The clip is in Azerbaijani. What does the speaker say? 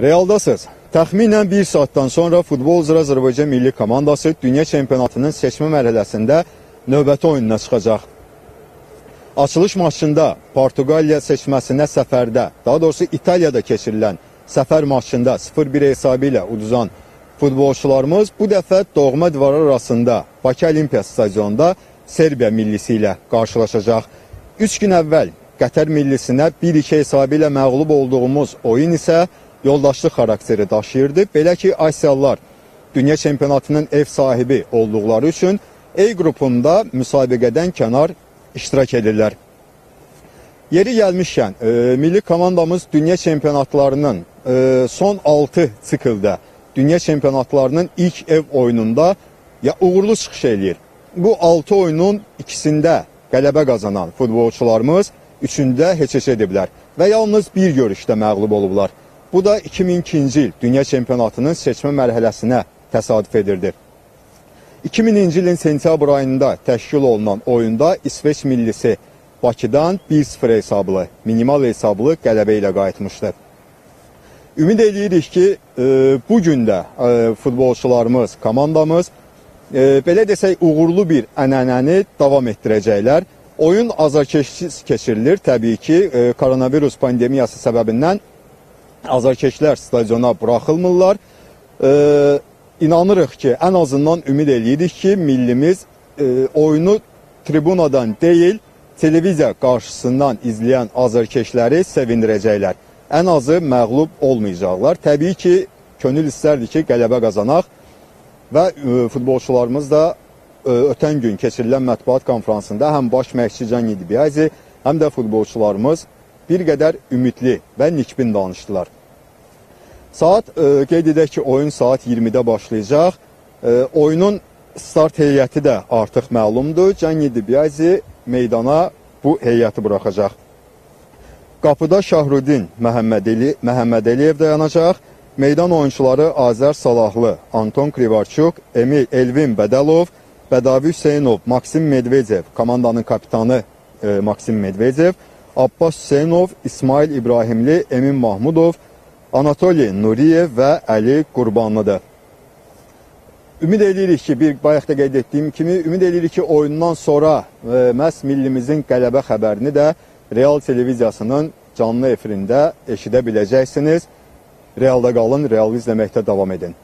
Realdasız. Təxminən bir saatdan sonra Futbol üzrə Azərbaycan milli komandası dünya çempionatının seçmə mərhələsində növbəti oyununa çıxacaq. Açılış maçında Portuqaliya seçməsinə səfərdə, daha doğrusu İtaliyada keçirilən səfər maçında 0-1 hesabı ilə uduzan futbolçularımız bu dəfə doğma divarı arasında Bakı Olimpiya stadionunda Serbiya millisi ilə qarşılaşacaq. 3 gün əvvəl Qətər millisinə 1-2 hesabı ilə məğlub olduğumuz oyun isə yoldaşlıq xarakteri daşıyırdı. Belə ki, Asiyalılar dünya çempionatının ev sahibi olduqları üçün E qrupunda müsabiqədən kənar iştirak edirlər. Yeri gəlmişkən, e, milli komandamız dünya çempionatlarının e, son 6 sikldə dünya çempionatlarının ilk ev oyununda ya uğurlu çıxış eləyir. Bu 6 oyunun ikisində qələbə qazanan futbolçularımız üçündə heç-heç ediblər və yalnız bir görüşdə məğlub olublar. Bu da 2002-ci il dünya çempionatının seçmə mərhələsinə təsadüf edirdi. 2000-ci ilin sentyabr ayında təşkil olunan oyunda İsveç millisi Bakıdan 1-0 hesablı, minimal hesablı qələbə ilə qayıtmışdı. Ümid edirik ki, e, bu gün də e, futbolçularımız, komandamız e, belə desək uğurlu bir ənənəni davam etdirəcəklər. Oyun azarkeşsiz keçirilir. Təbii ki, e, koronavirus pandemiyası səbəbindən azarkeşlər stadiona buraxılmırlar. E, inanırıq ki, ən azından ümid eləyirik ki, millimiz e, oyunu tribunadan deyil, televiziya qarşısından izləyən azarkeşləri sevindirəcəklər. Ən azı məğlub olmayacaqlar. Təbii ki, könül istərdi ki, qələbə qazanaq və e, futbolçularımız da e, ötən gün keçirilən mətbuat konfransında həm baş məşqçi Can Yedibiyazi, həm də futbolçularımız bir qədər ümidli və nikbin danışdılar. Saat e, qeyd edək ki, oyun saat 20-də başlayacaq. E, oyunun start heyəti də artıq məlumdur. Can Yedibiyazi meydana bu heyəti buraxacaq. Qapıda Şahrudin Məhəmmədəli Məhəmmədəliyev dayanacaq. Meydan oyunçuları Azər Salahlı, Anton Krivarçuk, Emil Elvin Bədəlov, Bədavi Hüseynov, Maksim Medvedev, komandanın kapitanı e, Maksim Medvedev, Abbas Hüseynov, İsmail İbrahimli, Emin Mahmudov, Anatoli Nuriyev və Əli Qurbanlıdır. Ümid edirik ki, bir bayaq da qeyd etdiyim kimi, ümid edirik ki, oyundan sonra e, məhz millimizin qələbə xəbərini də Real televiziyasının canlı efirində eşidə biləcəksiniz. Realda qalın, Realı izləməkdə davam edin.